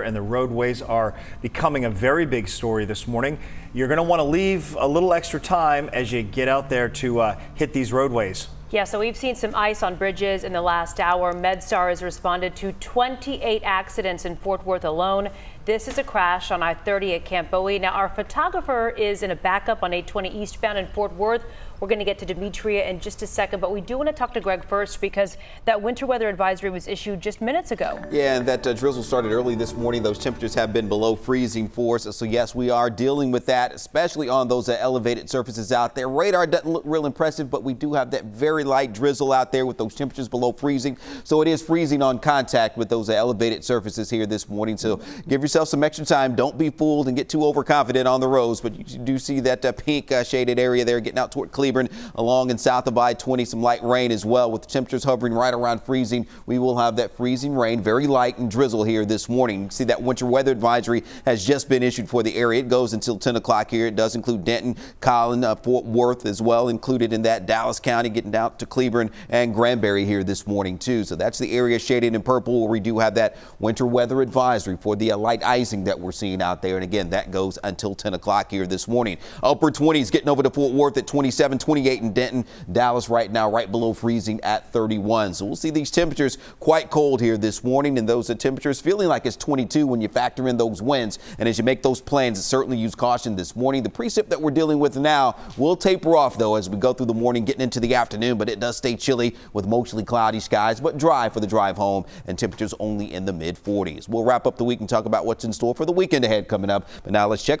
and the roadways are becoming a very big story this morning. You're going to want to leave a little extra time as you get out there to uh, hit these roadways. Yeah, so we've seen some ice on bridges in the last hour. MedStar has responded to 28 accidents in Fort Worth alone. This is a crash on I-30 at Camp Bowie. Now, our photographer is in a backup on 820 eastbound in Fort Worth. We're going to get to Demetria in just a second, but we do want to talk to Greg first because that winter weather advisory was issued just minutes ago. Yeah, and that uh, drizzle started early this morning. Those temperatures have been below freezing for us. So, yes, we are dealing with that, especially on those uh, elevated surfaces out there. Radar doesn't look real impressive, but we do have that very light drizzle out there with those temperatures below freezing. So, it is freezing on contact with those elevated surfaces here this morning. So, give yourself some extra time. Don't be fooled and get too overconfident on the roads, but you do see that uh, pink uh, shaded area there getting out toward. Cleburne along and south of I-20. Some light rain as well with temperatures hovering right around freezing. We will have that freezing rain, very light and drizzle here this morning. See that winter weather advisory has just been issued for the area. It goes until 10 o'clock here. It does include Denton, Collin, uh, Fort Worth as well included in that. Dallas County getting down to Cleburne and Granbury here this morning too. So that's the area shaded in purple where we do have that winter weather advisory for the light icing that we're seeing out there. And again, that goes until 10 o'clock here this morning. Upper 20s getting over to Fort Worth at 27, 28 in Denton. Dallas right now right below freezing at 31. So we'll see these temperatures quite cold here this morning and those are temperatures feeling like it's 22 when you factor in those winds. And as you make those plans, certainly use caution this morning. The precip that we're dealing with now will taper off though as we go through the morning getting into the afternoon, but it does stay chilly with mostly cloudy skies, but dry for the drive home and temperatures only in the mid 40s. We'll wrap up the week and talk about what's in store for the weekend ahead coming up. But now let's check on